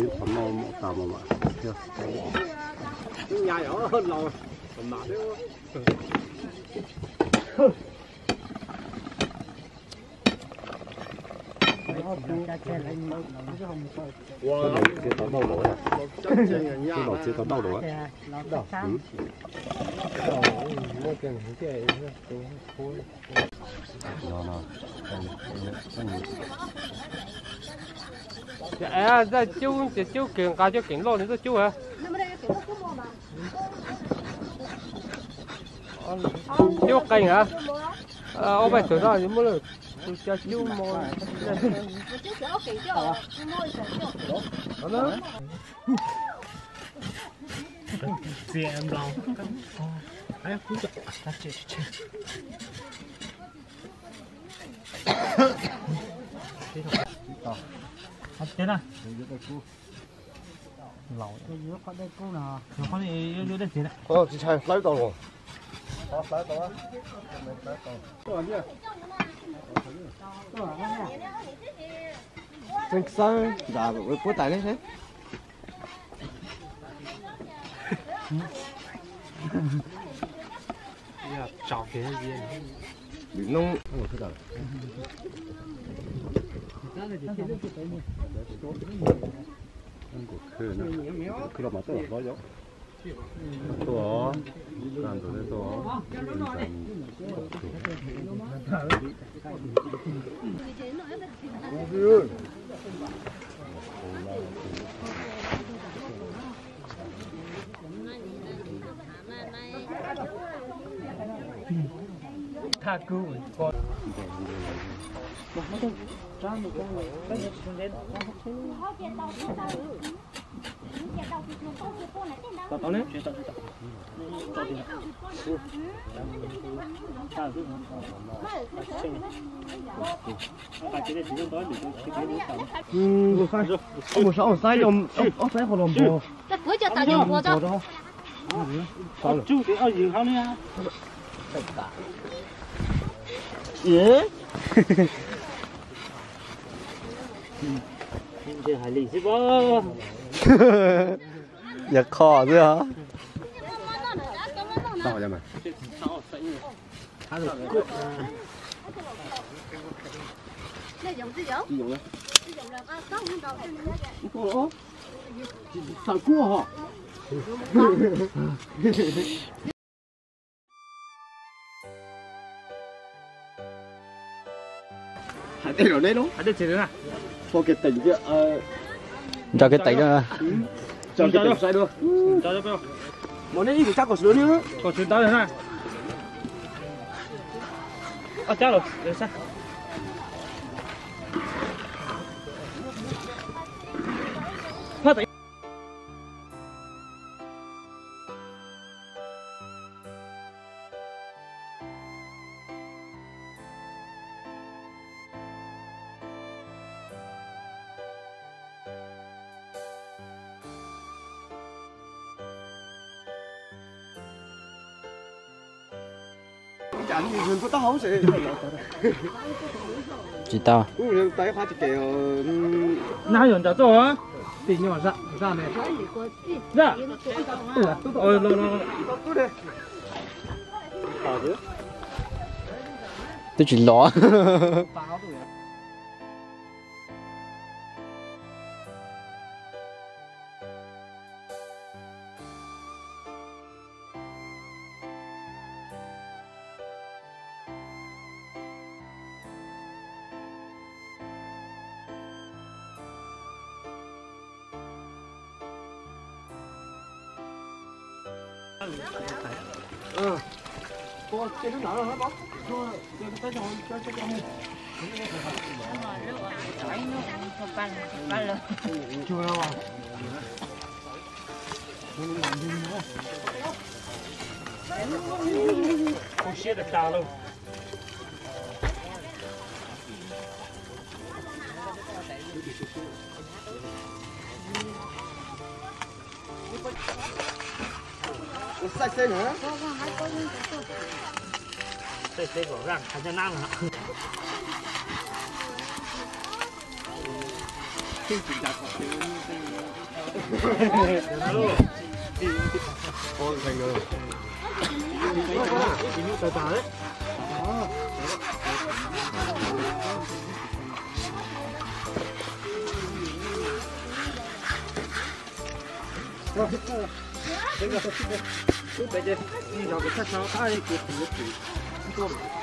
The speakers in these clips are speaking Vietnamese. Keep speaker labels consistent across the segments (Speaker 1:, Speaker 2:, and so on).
Speaker 1: Ừ, cái tí phẩm nó mọ tàu mà mà. Chưa.
Speaker 2: nhà nhỏ hơn lò còn nặng đấy
Speaker 1: Cái chưa có đau lỗ à? Cái lỗ chưa có đau lỗ à? Ừ. Nó nó
Speaker 2: dạ ra chú chỉ chú kiện cao chú kiện lô nữa chú hả? Chú canh hả? Ờ ông phải thử ra những món cho chú mua ờ.
Speaker 3: ờ, em lòng ấy cú chọn ta chết chết Hấp thế này lẩu cái dưới có đây cú nào nó có gì dưới đây thế này
Speaker 1: Ờ, chị trai lấy tàu rồi. Mình sao? Dạ, với bố tài đấy thế.
Speaker 3: chọc cái gì
Speaker 1: Bị nông. Không có 한국 그럼 맞다 맞아 좋아 난도
Speaker 3: 해서 오비율 다 그거 mà nó đâu ra một con người cái gì xuống đến con hấp thế tao tao
Speaker 1: nè chuyện tao tao tao thì tao cứ không tao cái này
Speaker 4: chỉ cần tối mình cái cái này
Speaker 3: tao
Speaker 1: ừ một sai ông một sáu sai ông ông sai hồ lòng bò
Speaker 3: cái cuối cho tao nhung bò cho sao chú thì ở gì không nha
Speaker 1: Yeah.
Speaker 3: 这还累是吧？也靠
Speaker 1: 是啊。那好家们。他是过。
Speaker 4: 那有这有？
Speaker 1: 这有了。
Speaker 4: 这有了啊！刚闻到这里那个。你过了哦。上过哈。
Speaker 1: Ủa? Sao cua hả? Hải tên ở đây đúng
Speaker 3: ở đây chỉ nữa
Speaker 1: Cho cái tỉnh chứ ờ,
Speaker 5: cho cái tẩy. Ra
Speaker 1: Cho cái tỉnh xoay đưa
Speaker 3: cho cho cho.
Speaker 1: Món này thì chắc có sữa nữa.
Speaker 3: Còn chuyện đó nữa ha à chắc rồi. Để sao phát
Speaker 1: Chẳng thì thường có tao không sẽ
Speaker 5: chị tao
Speaker 1: ừ cô chơi nước nở
Speaker 3: hết bóc cho tới rồi cho cho cho chưa đâu à. Con xe được tàu luôn. Thank you. sạch thế nữa.
Speaker 1: Sạch thế
Speaker 5: của răng thành
Speaker 1: cho năng hả Hãy subscribe cho kênh
Speaker 3: Ghiền Mì Gõ Để
Speaker 6: không bỏ lỡ những video hấp dẫn xiết được ta luôn đây đây rõ ràng thành ra nam hả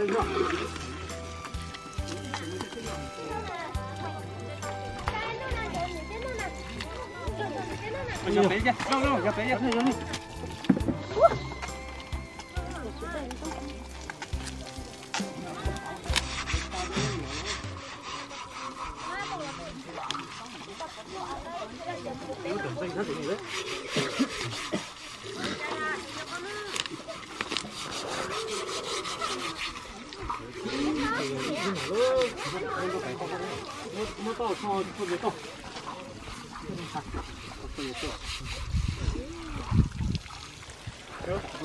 Speaker 6: Giờ bé chứ, đâu đâu, giờ bé chứ, giờ đi. nó to cho 元をこう閉じと、こ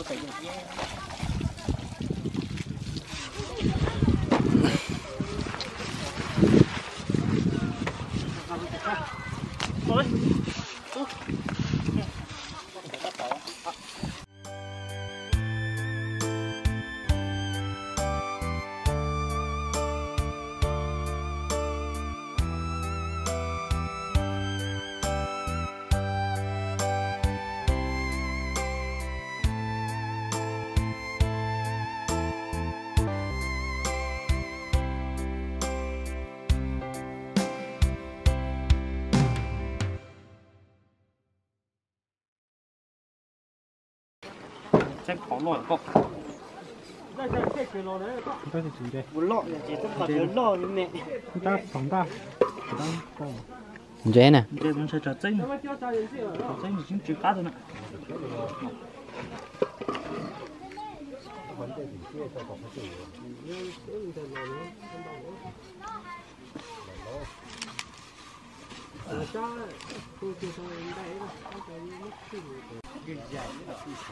Speaker 6: と。真好乱搞。
Speaker 7: 那这这水老人高，
Speaker 6: 这是真的，
Speaker 7: 我老人家都把这老人呢，
Speaker 6: 大放大，不当高。
Speaker 5: dễ nè
Speaker 6: 这东西这真
Speaker 7: 他妈掉啥人去了？
Speaker 6: 这已经最大的了。
Speaker 7: 我 我讲，空气上面那个，那个那个，有点热，那个天气。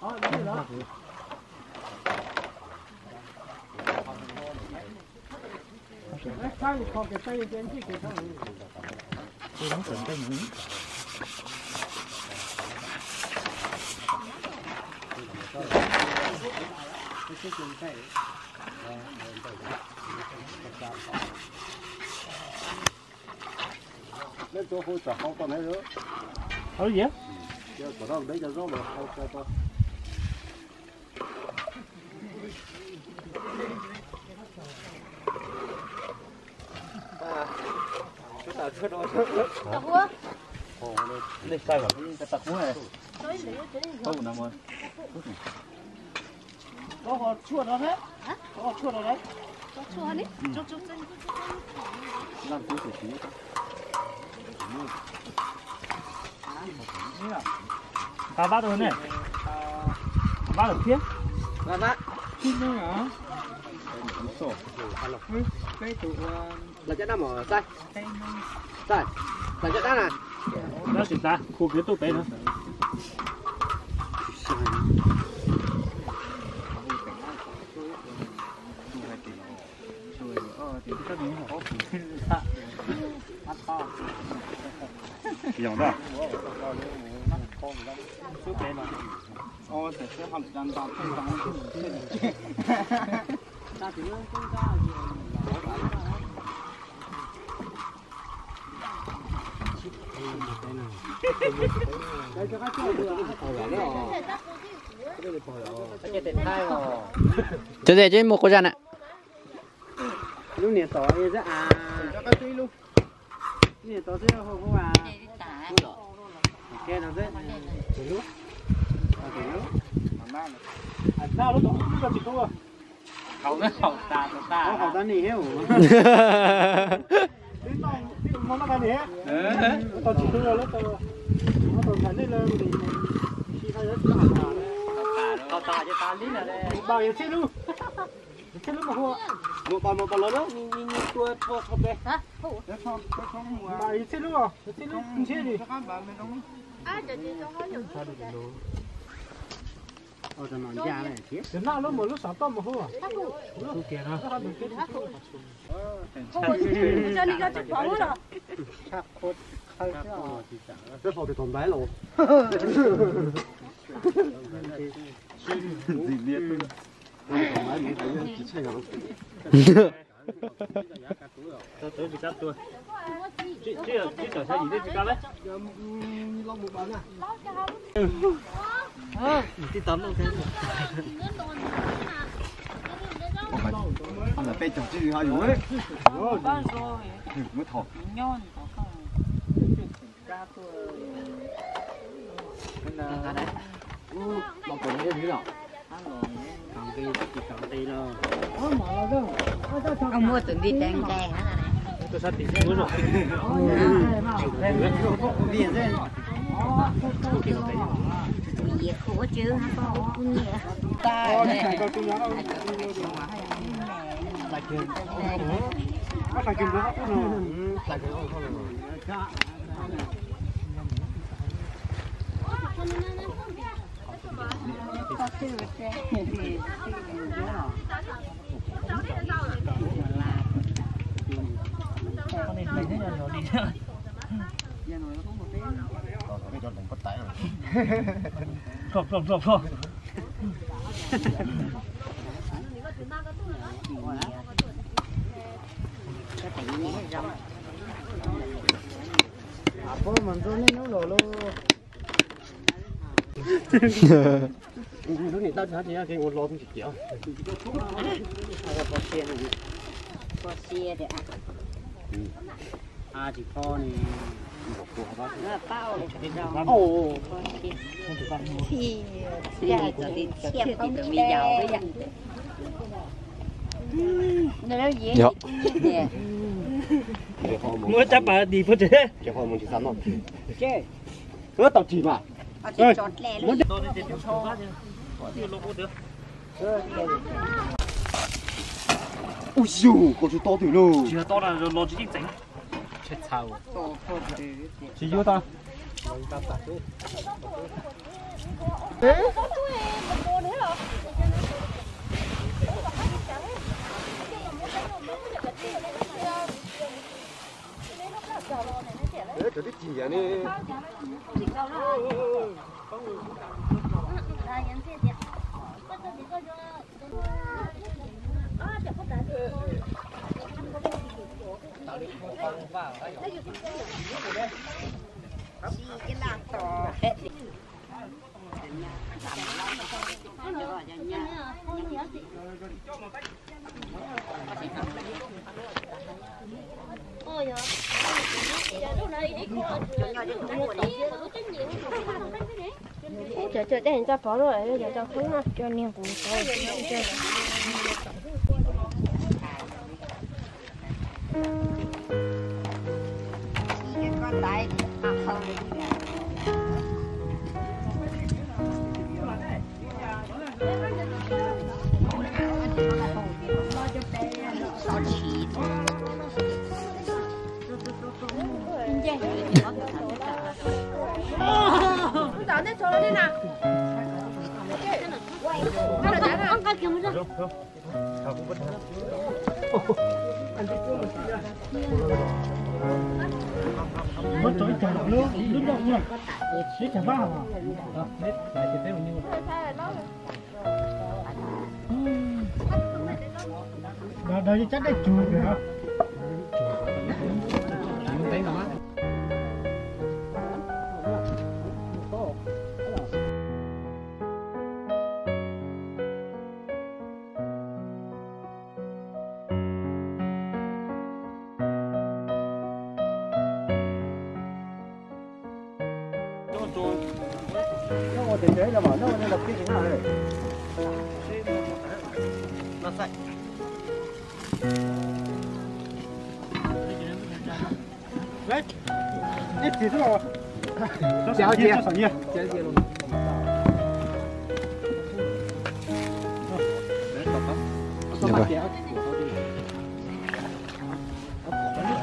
Speaker 7: 啊，你那啥？来，菜你炒，给带一点去给他们。
Speaker 6: 我拿粉带你
Speaker 8: 们。我吃咸菜。lấy chỗ hôi
Speaker 6: không còn
Speaker 8: nữa. Ở gì chứ của nó đấy cho gió không
Speaker 3: sao to
Speaker 6: Hãy subscribe cho kênh Ghiền Mì Gõ
Speaker 3: Để không bỏ lỡ những
Speaker 6: video hấp dẫn
Speaker 7: chua rồi đấy. Chua đấy. Chua chua. Làm. Bà bắt
Speaker 3: rồi này. Bà bắt được thiết.
Speaker 8: Bà bắt. Thích nữa
Speaker 6: hả? Sổ. Cái tụ là cái năm
Speaker 7: ở sai.
Speaker 6: Sai. Là cái
Speaker 8: đó này.
Speaker 6: Đó chính ta, khu kiến tụ tế nữa. 这头啊，
Speaker 7: là cái năm ở đây. Đây, là cái đó này.
Speaker 6: 那是啥？苦别都白呢。
Speaker 8: 有的。
Speaker 6: 哦，这是他们家大碰上
Speaker 7: 大顶更大一点。
Speaker 5: Cho để trên một cô ra nè.
Speaker 9: Lúc này tỏ rất à. Cho cái tuy luôn. Này tỏ sẽ không à. Cái nó rất từ lúc từ lúc
Speaker 7: nào lúc đó lúc đó chỉ có
Speaker 9: hậu nó hậu ta ta hậu ta nỉ hiểu
Speaker 7: tiếng món nó cái này tao chỉ có lúc tao nó tao thấy lên thì khi thay rất là
Speaker 9: hậu ta cho ta lý là
Speaker 7: bao nhiêu chết luôn chết luôn mà hoa
Speaker 9: một con một con lớn đó nhìn nhìn nhìn tua tua không đây
Speaker 6: Hả? Phụ.
Speaker 7: bao nhiêu chết luôn à chết luôn không chết gì
Speaker 6: À, giờ chị cho hơi nhiều chút.
Speaker 9: Ôi tao nói ra này chết
Speaker 7: đến nào lúc mà lúc sáu mà hoa
Speaker 6: Hả, phụ.
Speaker 7: lúc kia nó nó.
Speaker 6: Cho đi ra chụp phóng rồi.
Speaker 9: chắc cốt khơi cho
Speaker 1: cái phòng thì còn bé luôn gì biết còn bé chỉ
Speaker 9: đâu thế
Speaker 1: là tay chồng chứ hai rồi mới thọ
Speaker 9: bằng cổ nó thế nào cái chỉ còn
Speaker 10: ông mua từng đi đèn đèn hả
Speaker 7: tôi sát tỉnh rồi rồi
Speaker 10: khổ chứ hả con cũng nhẹ ta
Speaker 7: lại kiếm có phải kiếm được không
Speaker 1: lại cái không không
Speaker 7: con này lấy thế là nó đi
Speaker 1: cái cho đừng có tải rồi
Speaker 7: không không không không
Speaker 10: cái tỉnh nhẹ rộng
Speaker 9: bố mình rồi nên nó lồ lô
Speaker 1: lúc này tao chỉ thấy cái ô lô cũng chỉ kiểu
Speaker 9: có xe này
Speaker 10: có xe đấy ăn
Speaker 9: à chỉ kho này
Speaker 10: nó
Speaker 9: ồ
Speaker 10: thì ra cho đi không bị giàu với dặn nó dễ
Speaker 5: Dạ.
Speaker 7: mới chấp bà đi phố chế
Speaker 1: cái họ muốn chỉ sắm rồi
Speaker 9: chơi
Speaker 1: cứ tao chỉ mà
Speaker 10: có chỉ chót lẹ luôn
Speaker 7: chứ có lô
Speaker 1: chú to thử luôn
Speaker 7: chỉ to là lô chỉ chỉnh
Speaker 9: chết sao
Speaker 7: chỉ vô ta
Speaker 1: đấy cho đi chỉ này
Speaker 10: cái lạc tổ
Speaker 6: Ôi giời. Lúc này đi qua
Speaker 11: chờ chờ để ta bỏ rồi giờ cho khứng á cho nên cũng có
Speaker 10: cái con tay à không Sao chỉ
Speaker 11: Tao để cho đi nào
Speaker 6: Ông coi kìa một
Speaker 7: mất tối chờ luôn lúc đó luôn biết chả ba à biết lại chỉ thấy bao nhiêu đó đây chắc đấy chùi rồi hả
Speaker 1: nó đấy là bảo nó nên lập cái thế nào nó sạch
Speaker 3: Đấy. Ít thì thế nào?
Speaker 1: chéo chia
Speaker 3: Sao nhỉ?
Speaker 1: chéo luôn
Speaker 5: Được rồi.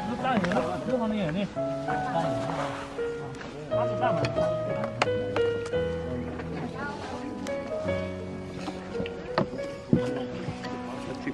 Speaker 3: Lúc ta thì lúc lúc hôm nay ở đây. Ăn sao mà?
Speaker 1: chỉ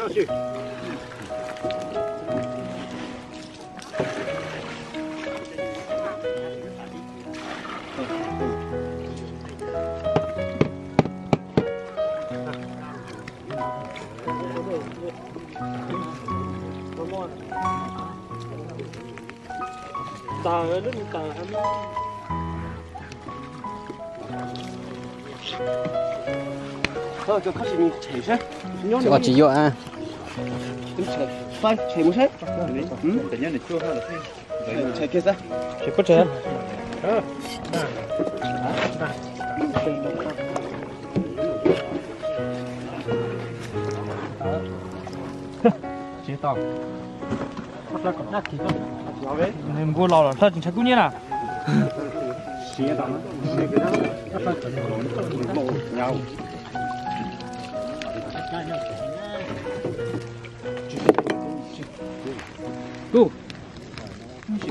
Speaker 1: à
Speaker 3: Tờ nó đứng tờ em.
Speaker 1: Thôi cho khách mình chảy xe
Speaker 5: Sẽ có chỉ vô à.
Speaker 1: phải chảy một xe ừ
Speaker 8: tự nhiên là chua hơn là
Speaker 1: chảy kia ra
Speaker 3: Chỉ có trẻ. Chế tao. Bắt ra còn đắt thì tốt. Nên mua lò là chính xác cũng như nào?
Speaker 1: xía đó xía cái đó màu nhau
Speaker 3: Go.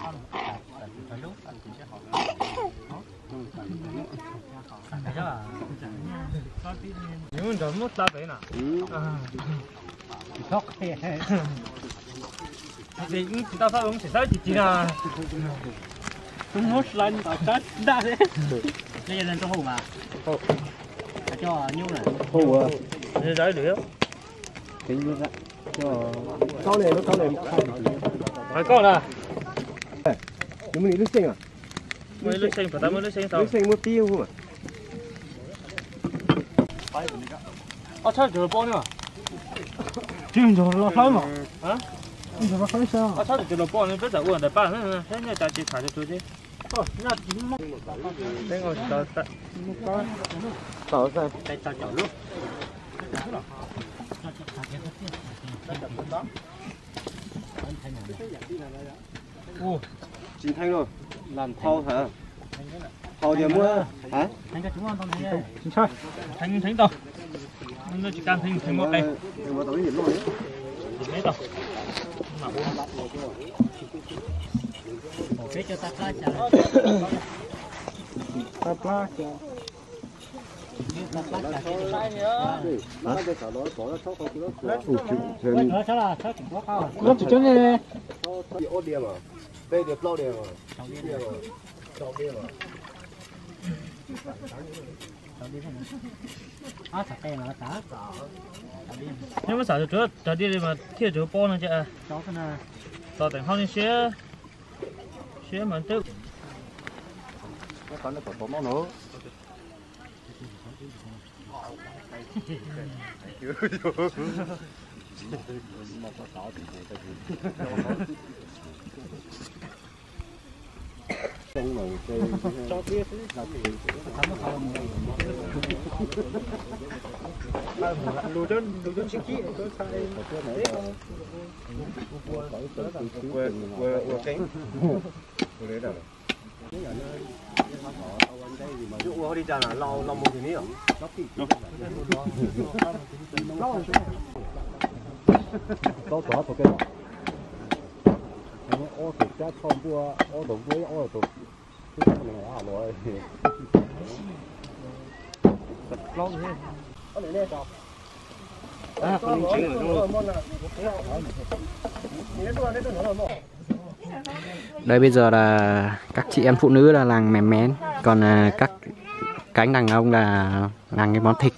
Speaker 3: tin chúng cảnh rồi. Đấy nè. Nhưng mà mất ta đấy nè. Sóc. Thì chúng ta phải uống chỉ sao chỉ chỉ là không mất lần tao cắt đã đấy. Đây là lần trong hồ mà. Hồ. Cho nhiêu này.
Speaker 1: hồ à
Speaker 3: Đây đấy được.
Speaker 1: tính như vậy cho sau này nó sau này
Speaker 3: Phải con à
Speaker 1: nhưng mà nước xanh à?
Speaker 3: Mới lướt xanh phải ta mới lướt xanh sao?
Speaker 1: lướt xanh mới tiêu không à
Speaker 3: à chơi được bao nữa chim rồi nó phá mà. Hả? Chim rồi nó phá sao? À chơi được được bao nữa biết là uổng để ba nữa thế này ta chỉ thả cho tôi chứ. Hãy subscribe cho kênh Ghiền
Speaker 1: Mì Gõ
Speaker 3: Để không bỏ lỡ
Speaker 1: chín thanh rồi. Làm thau hả? Thau thì mua hả?
Speaker 3: Thanh cho chúng con thanh chính xác thanh thanh tàu nó chỉ can thanh thanh một đây
Speaker 1: thanh một tàu đi luôn
Speaker 3: đấy. Tàu mà bố Hãy subscribe cho kênh Ghiền Mì
Speaker 1: Gõ Để
Speaker 3: không bỏ lỡ những
Speaker 1: video hấp dẫn đây điểm lâu điểm à điểm à cháu điểm à
Speaker 3: nhưng mà sao cho cho đi mà thiệt cho bao nó chứ à. Tao tỉnh không đi xe xe mà tự
Speaker 8: còn nó có tôm nữa trong này cái
Speaker 1: cho biết
Speaker 3: đồ chân đồ chân chính trị tôi sai
Speaker 1: quê quê quê cánh 我哋就系捞捞冇条呢都做一套机。咁我食家创波啊，我度杯我度，都得你啊攞去。捞先。我哋
Speaker 5: Đây bây giờ là các chị em phụ nữ là làng mèm mén, còn à, các cánh đàn ông là làm cái món thịt.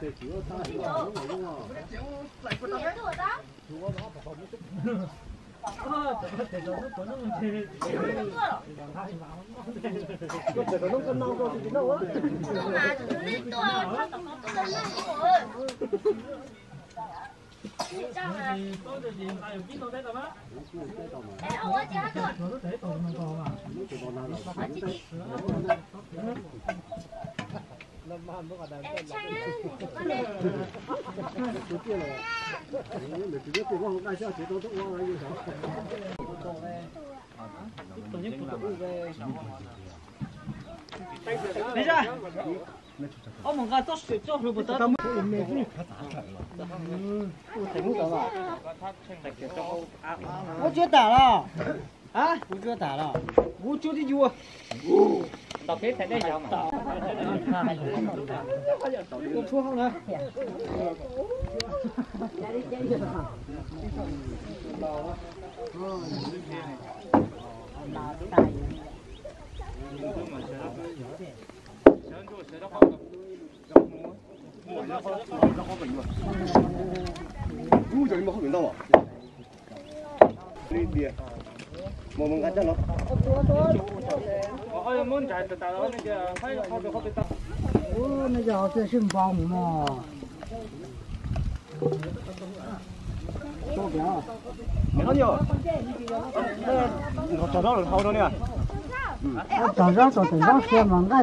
Speaker 8: Nó cầu chi từ cái cái chợ nó đi lên này là luôn cái chợ nó đi lên cái chợ nó đi lên à sao vậy hả Nhớ tôi đó. Tôi mà tôi lấy tôi nó tổng nó tôi lên rồi. Sao mà? Ê, ông ơi, chị hát rồi. Ờ, chị chị. Ê, Trang á, con đây.
Speaker 9: Đi ra. Ông một cái tốt sự cho rồi một tấm. Tôi chưa tả rồi. Hả? Tôi chưa tả rồi. Tôi chưa đi vua.
Speaker 3: Tao biết phải đây mà.
Speaker 9: Tôi chua không nữa.
Speaker 1: Ui trời mà không biển đâu à? Đi bia. Một một ngắt cho nó.
Speaker 3: Ôi, muốn chạy từ tao đó cái phải không được không được.
Speaker 9: Ô, nó giờ tôi xin bông mà.
Speaker 1: Nó nhiều. Nó cho nó được thâu đâu nè.
Speaker 9: Tao ra tôi tao ra xem mà